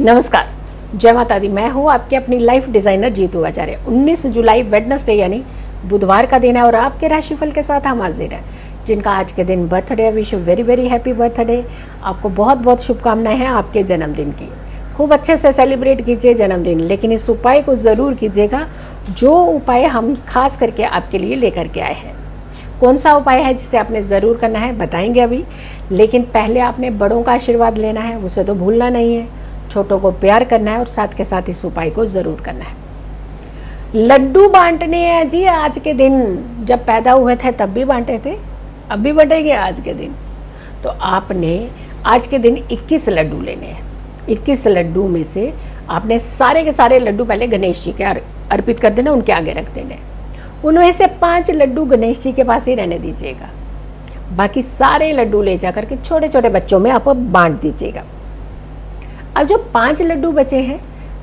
नमस्कार। जय माता दी मैं हूँ आपके अपनी लाइफ डिज़ाइनर जीतू आचार्य। 19 जुलाई वेडनेसडे यानी बुधवार का दिन है और आपके राशिफल के साथ हम हाजिर हैं, जिनका आज के दिन बर्थडे है। Wish very very happy birthday आपको बहुत बहुत शुभकामनाएँ हैं आपके जन्मदिन की। खूब अच्छे से सेलिब्रेट कीजिए जन्मदिन, लेकिन इस उपाय को ज़रूर कीजिएगा, जो उपाय हम खास करके आपके लिए लेकर के आए हैं। कौन सा उपाय है जिसे आपने ज़रूर करना है, बताएँगे अभी, लेकिन पहले आपने बड़ों का आशीर्वाद लेना है, उसे तो भूलना नहीं है। छोटों को प्यार करना है और साथ के साथ इस उपाय को ज़रूर करना है। लड्डू बांटने हैं जी आज के दिन। जब पैदा हुए थे, तब भी बांटे थे, अब भी बटेंगे आज के दिन। तो आपने आज के दिन 21 लड्डू लेने हैं। 21 लड्डू में से आपने सारे के सारे लड्डू पहले गणेश जी के अर्पित कर देना, उनके आगे रख देने। उनमें से पाँच लड्डू गणेश जी के पास ही रहने दीजिएगा। बाकी सारे लड्डू ले जा करके छोटे छोटे बच्चों में आप बांट दीजिएगा। अब जो पाँच लड्डू बचे हैं,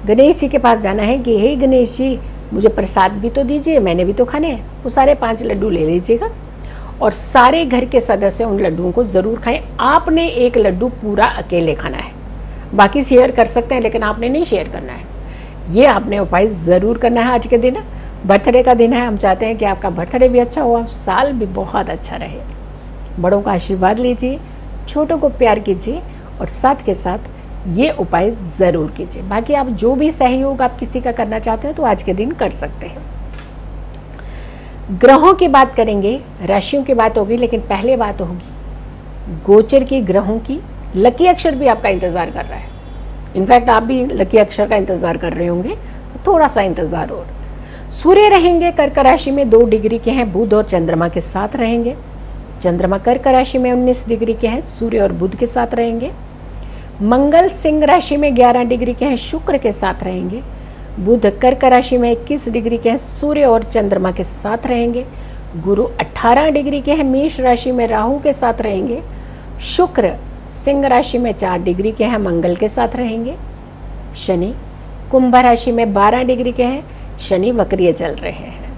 गणेश जी के पास जाना है कि, हे गणेश जी, मुझे प्रसाद भी तो दीजिए, मैंने भी तो खाने हैं। वो सारे पाँच लड्डू ले लीजिएगा और सारे घर के सदस्य उन लड्डुओं को ज़रूर खाएँ। आपने एक लड्डू पूरा अकेले खाना है। बाकी शेयर कर सकते हैं, लेकिन आपने नहीं शेयर करना है। ये आपने उपाय ज़रूर करना है आज के दिन। बर्थडे का दिन है, हम चाहते हैं कि आपका बर्थडे भी अच्छा हो साल भी बहुत अच्छा रहे। बड़ों का आशीर्वाद लीजिए, छोटों को प्यार कीजिए और साथ के साथ ये उपाय ज़रूर कीजिए। बाकी आप जो भी सहयोग आप किसी का करना चाहते हैं तो आज के दिन कर सकते हैं। ग्रहों की बात करेंगे, राशियों की बात होगी, लेकिन पहले बात होगी गोचर की, ग्रहों की। लकी अक्षर भी आपका इंतज़ार कर रहा है। इनफैक्ट आप भी लकी अक्षर का इंतज़ार कर रहे होंगे तो थोड़ा सा इंतज़ार और। सूर्य रहेंगे, कर्क राशि में दो डिग्री के हैं, बुध और चंद्रमा के साथ रहेंगे। चंद्रमा कर्क राशि में 19 डिग्री के हैं, सूर्य और बुध के साथ रहेंगे। मंगल सिंह राशि में 11 डिग्री के हैं, शुक्र के साथ रहेंगे। बुध कर्क राशि में 21 डिग्री के हैं, सूर्य और चंद्रमा के साथ रहेंगे। गुरु 18 डिग्री के हैं, मेष राशि में राहु के साथ रहेंगे। शुक्र सिंह राशि में 4 डिग्री के हैं, मंगल के साथ रहेंगे। शनि कुंभ राशि में 12 डिग्री के हैं, शनि वक्रिय चल रहे हैं।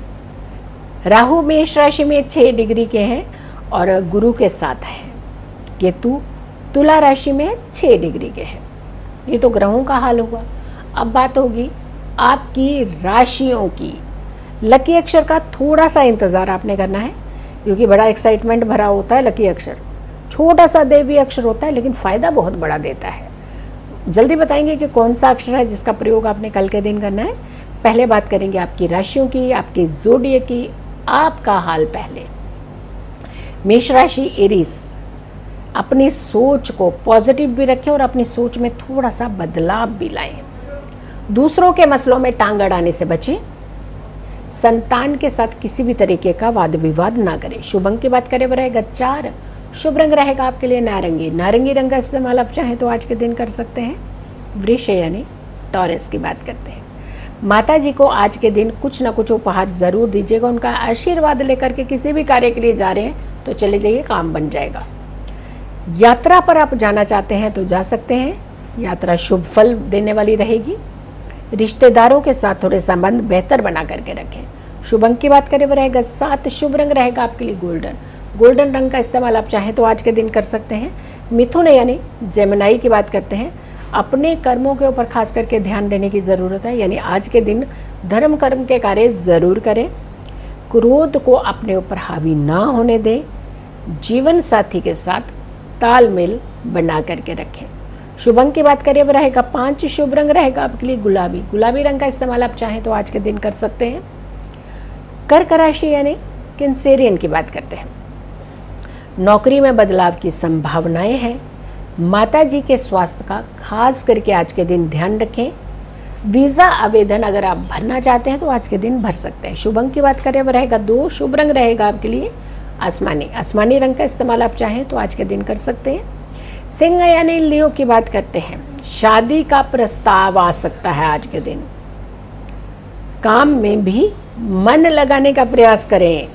राहु मेष राशि में 6 डिग्री के हैं और गुरु के साथ हैं। केतु तुला राशि में छः डिग्री के हैं। ये तो ग्रहों का हाल हुआ। अब बात होगी आपकी राशियों की। लकी अक्षर का थोड़ा सा इंतज़ार आपने करना है, क्योंकि बड़ा एक्साइटमेंट भरा होता है लकी अक्षर। छोटा सा देवी अक्षर होता है, लेकिन फ़ायदा बहुत बड़ा देता है। जल्दी बताएँगे कि कौन सा अक्षर है जिसका प्रयोग आपने कल के दिन करना है। पहले बात करेंगे आपकी राशियों की, आपकी जोडिय की, आपका हाल पहले। मेष राशि एरिस अपनी सोच को पॉजिटिव भी रखें और अपनी सोच में थोड़ा सा बदलाव भी लाएँ। दूसरों के मसलों में टांग अड़ाने से बचें। संतान के साथ किसी भी तरीके का वाद विवाद ना करें। शुभ अंक की बात करें, वो रहेगा चार। शुभ रंग रहेगा आपके लिए नारंगी। नारंगी रंग का इस्तेमाल आप चाहें तो आज के दिन कर सकते हैं। वृक्ष यानी टॉरस की बात करते हैं। माता जी को आज के दिन कुछ ना कुछ उपहार ज़रूर दीजिएगा। उनका आशीर्वाद लेकर के किसी भी कार्य के लिए जा रहे हैं तो चले जाइए, काम बन जाएगा। यात्रा पर आप जाना चाहते हैं तो जा सकते हैं। यात्रा शुभ फल देने वाली रहेगी। रिश्तेदारों के साथ थोड़े संबंध बेहतर बना करके रखें। शुभ अंक की बात करें, वो रहेगा सात। शुभ रंग रहेगा आपके लिए गोल्डन। गोल्डन रंग का इस्तेमाल आप चाहें तो आज के दिन कर सकते हैं। मिथुन यानी जेमनाई की बात करते हैं। अपने कर्मों के ऊपर खास करके ध्यान देने की ज़रूरत है, यानी आज के दिन धर्म कर्म के कार्य ज़रूर करें। क्रोध को अपने ऊपर हावी ना होने दें। जीवन साथी के साथ तालमेल बना करके रखें। शुभ अंक की बात करें वो रहेगा पाँच शुभ रंग रहेगा आपके लिए गुलाबी। गुलाबी रंग का इस्तेमाल आप चाहें तो आज के दिन कर सकते हैं। कर्क राशि यानी किन्सेरियन की बात करते हैं। नौकरी में बदलाव की संभावनाएँ हैं। माता जी के स्वास्थ्य का खास करके आज के दिन ध्यान रखें। वीज़ा आवेदन अगर आप भरना चाहते हैं तो आज के दिन भर सकते हैं। शुभ अंक की बात करें वो रहेगा दो शुभ रंग रहेगा आपके लिए आसमानी आसमानी रंग का इस्तेमाल आप चाहें तो आज के दिन कर सकते हैं। सिंह यानी लियो की बात करते हैं। शादी का प्रस्ताव आ सकता है आज के दिन। काम में भी मन लगाने का प्रयास करें।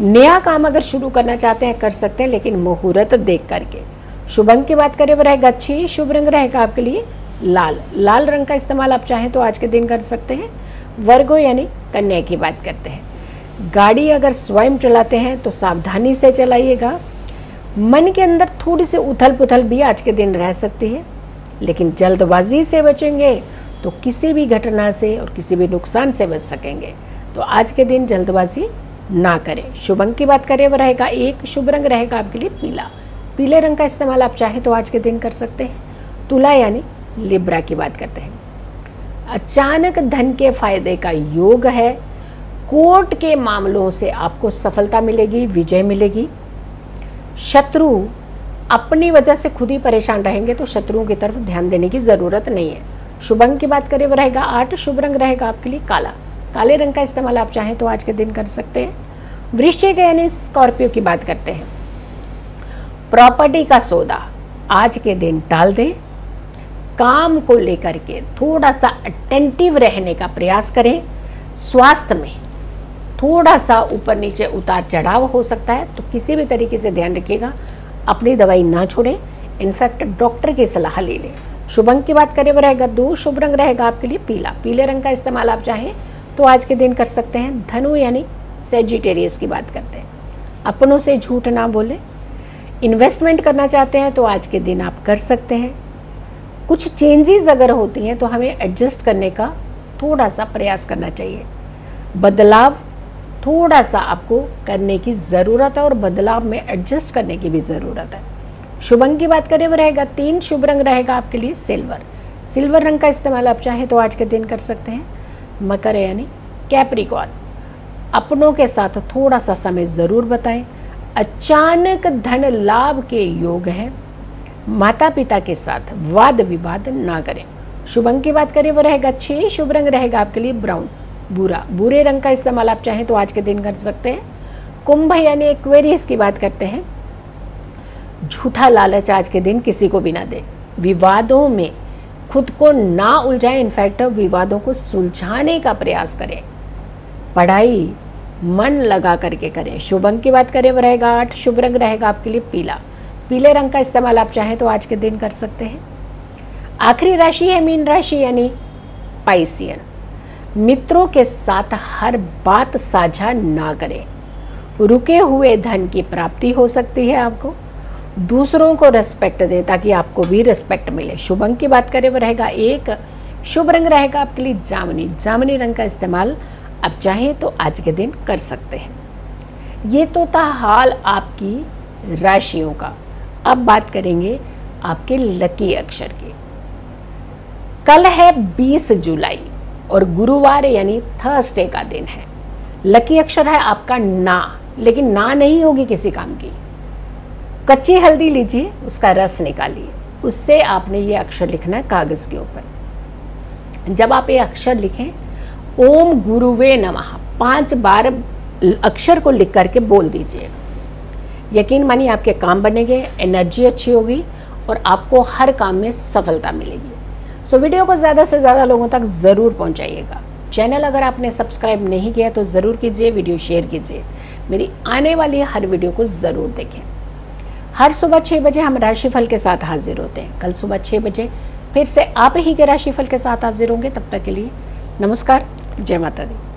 नया काम अगर शुरू करना चाहते हैं, कर सकते हैं, लेकिन मुहूर्त देख करके। शुभ अंक की बात करें वो रहेगा अच्छी, शुभ रंग रहेगा आपके लिए लाल। लाल रंग का इस्तेमाल आप चाहें तो आज के दिन कर सकते हैं। वर्गो यानी कन्या की बात करते हैं। गाड़ी अगर स्वयं चलाते हैं तो सावधानी से चलाइएगा। मन के अंदर थोड़ी सी उथल पुथल भी आज के दिन रह सकती है, लेकिन जल्दबाजी से बचेंगे तो किसी भी घटना से और किसी भी नुकसान से बच सकेंगे। तो आज के दिन जल्दबाजी ना करें। शुभ अंक की बात करें वो रहेगा एक। शुभ रंग रहेगा आपके लिए पीला। पीले रंग का इस्तेमाल आप चाहें तो आज के दिन कर सकते हैं। तुला यानी लिब्रा की बात करते हैं। अचानक धन के फ़ायदे का योग है। कोर्ट के मामलों से आपको सफलता मिलेगी, विजय मिलेगी। शत्रु अपनी वजह से खुद ही परेशान रहेंगे तो शत्रुओं की तरफ़ ध्यान देने की ज़रूरत नहीं है। शुभ अंक की बात करें, वो रहेगा आठ, शुभ रंग रहेगा आपके लिए काला। काले रंग का इस्तेमाल आप चाहें तो आज के दिन कर सकते हैं। वृश्चिक यानी स्कॉर्पियो की बात करते हैं। प्रॉपर्टी का सौदा, आज के दिन टाल दें। काम को लेकर के थोड़ा सा अटेंटिव रहने का प्रयास करें। स्वास्थ्य में थोड़ा सा ऊपर नीचे उतार चढ़ाव हो सकता है तो किसी भी तरीके से ध्यान रखिएगा। अपनी दवाई ना छोड़ें, इनफैक्ट डॉक्टर की सलाह ले लें। शुभ अंक की बात करें, वो रहेगा दो, शुभ रंग रहेगा आपके लिए पीला। पीले रंग का इस्तेमाल आप चाहें तो आज के दिन कर सकते हैं। धनु यानी सेजिटेरियस की बात करते हैं। अपनों से झूठ ना बोले। इन्वेस्टमेंट करना चाहते हैं तो आज के दिन आप कर सकते हैं। कुछ चेंजेस अगर होती हैं तो हमें एडजस्ट करने का थोड़ा सा प्रयास करना चाहिए। बदलाव थोड़ा सा आपको करने की ज़रूरत है और बदलाव में एडजस्ट करने की भी ज़रूरत है। शुभ अंक की बात करें, वो रहेगा तीन शुभ रंग रहेगा आपके लिए सिल्वर। सिल्वर रंग का इस्तेमाल आप चाहें तो आज के दिन कर सकते हैं। मकर यानी कैप्रिकॉन अपनों के साथ थोड़ा सा समय ज़रूर बताएँ। अचानक धन लाभ के योग हैं। माता पिता के साथ वाद विवाद ना करें। शुभ अंक की बात करें, वो रहेगा छः शुभ रंग रहेगा आपके लिए ब्राउन। बुरा। बुरे रंग का इस्तेमाल आप चाहें तो आज के दिन कर सकते हैं। कुंभ यानी एक्वेरियस की बात करते हैं। झूठा लालच आज के दिन किसी को भी ना दे। विवादों में खुद को ना उलझाएँ इनफैक्ट विवादों को सुलझाने का प्रयास करें। पढ़ाई मन लगा करके करें। शुभ अंक की बात करें, वो रहेगा आठ। शुभ रंग रहेगा आपके लिए पीला। पीले रंग का इस्तेमाल आप चाहें तो आज के दिन कर सकते हैं। आखिरी राशि है मीन राशि यानी पाइसियन मित्रों के साथ हर बात साझा ना करें। रुके हुए धन की प्राप्ति हो सकती है आपको। दूसरों को रेस्पेक्ट दें ताकि आपको भी रेस्पेक्ट मिले। शुभ अंक की बात करें वो रहेगा एक। शुभ रंग रहेगा आपके लिए जामनी। जामनी रंग का इस्तेमाल आप चाहें तो आज के दिन कर सकते हैं। ये तो था हाल आपकी राशियों का। अब बात करेंगे आपके लकी अक्षर की। कल है 20 जुलाई। और गुरुवार यानी थर्सडे का दिन है। लकी अक्षर है आपका ना, लेकिन ना नहीं होगी किसी काम की। कच्ची हल्दी लीजिए, उसका रस निकालिए। उससे आपने ये अक्षर लिखना है कागज़ के ऊपर। जब आप ये अक्षर लिखें, ओम गुरुवे नमः, पाँच बार अक्षर को लिख करके बोल दीजिएगा यकीन मानिए आपके काम बनेंगे, एनर्जी अच्छी होगी और आपको हर काम में सफलता मिलेगी। सो so, वीडियो को ज़्यादा से ज़्यादा लोगों तक ज़रूर पहुँचाइएगा। चैनल अगर आपने सब्सक्राइब नहीं किया तो ज़रूर कीजिए वीडियो शेयर कीजिए। मेरी आने वाली हर वीडियो को ज़रूर देखें। हर सुबह छः बजे हम राशिफल के साथ हाजिर होते हैं। कल सुबह छः बजे फिर से आप ही के राशिफल के साथ हाजिर होंगे। तब तक के लिए नमस्कार जय माता दी।